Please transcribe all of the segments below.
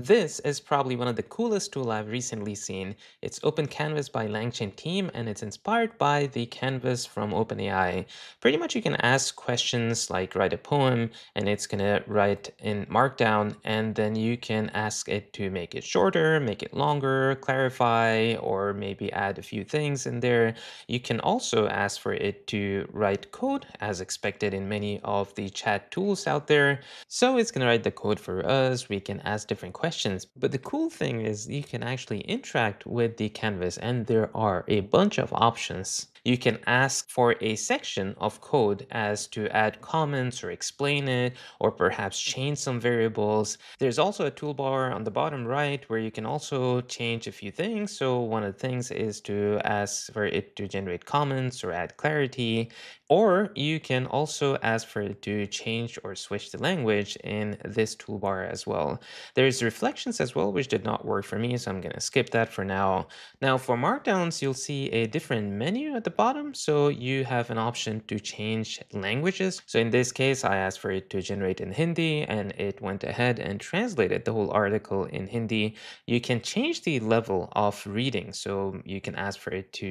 This is probably one of the coolest tool I've recently seen. It's Open Canvas by LangChain team and it's inspired by the canvas from OpenAI. Pretty much you can ask questions like write a poem and it's going to write in Markdown and then you can ask it to make it shorter, make it longer, clarify, or maybe add a few things in there. You can also ask for it to write code as expected in many of the chat tools out there. So it's going to write the code for us. We can ask different questions questions. But the cool thing is you can actually interact with the canvas and there are a bunch of options. You can ask for a section of code as to add comments or explain it, or perhaps mm. change some variables. There's also a toolbar on the bottom right where you can also change a few things. So one of the things is to ask for it to generate comments or add clarity, or you can also ask for it to change or switch the language in this toolbar as well. There's reflections as well, which did not work for me, so I'm going to skip that for now. Now for markdowns, you'll see a different menu at the bottom. So you have an option to change languages. So in this case, I asked for it to generate in Hindi and it went ahead and translated the whole article in Hindi. You can change the level of reading. So you can ask for it to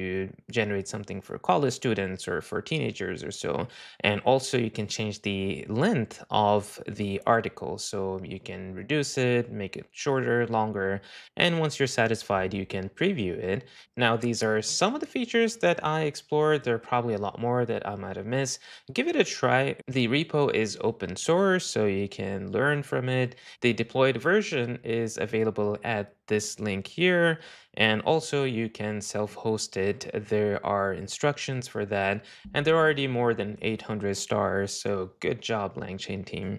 generate something for college students or for teenagers or so. And also you can change the length of the article. So you can reduce it, make it shorter, longer. And once you're satisfied, you can preview it. Now, these are some of the features that I explored. There are probably a lot more that I might have missed. Give it a try. The repo is open source, so you can learn from it. The deployed version is available at this link here. And also you can self-host it. There are instructions for that. And there are already more than 800 stars. So good job, LangChain team.